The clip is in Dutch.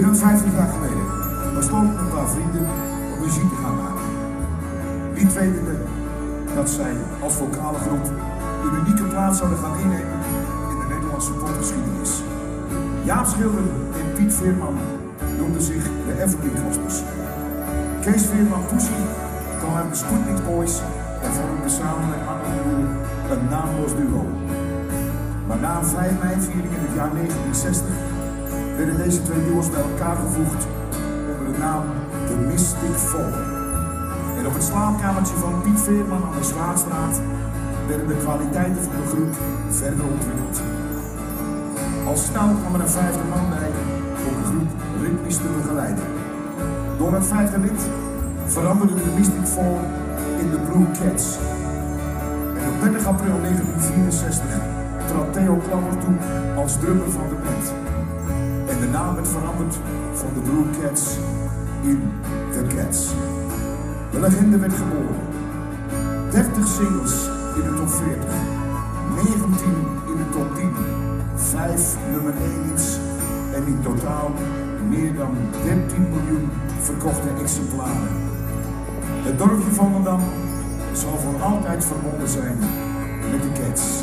Meer dan 50 jaar geleden besloten een paar vrienden om muziek te gaan maken. Niet wetende dat zij als vocale groep een unieke plaats zouden gaan innemen in de Nederlandse popgeschiedenis. Jaap Schilder en Piet Veerman noemden zich de Evergreen Gospels. Kees Veerman Poesie kwam uit de Sputnik Boys en vormden samen met Arno een naamloos duo. Maar na een 5 mei-viering in het jaar 1960 werden deze twee duo's bij elkaar gevoegd onder de naam The Mystic Four. En op het slaapkamertje van Piet Veerman aan de Zwaarstraat werden de kwaliteiten van de groep verder ontwikkeld. Al snel kwam er een vijfde man bij om de groep ritmisch te begeleiden. Door het vijfde lid veranderde de Mystic Four in de Blue Cats. En op 30 april 1964 trad Theo Klammer toe als drummer van de band. De naam werd veranderd van de Blue Cats in The Cats. De legende werd geboren. 30 singles in de top 40. 19 in de top 10. 5 nummer 1 hits. En in totaal meer dan 13 miljoen verkochte exemplaren. Het dorpje Volendam zal voor altijd verbonden zijn met de Cats.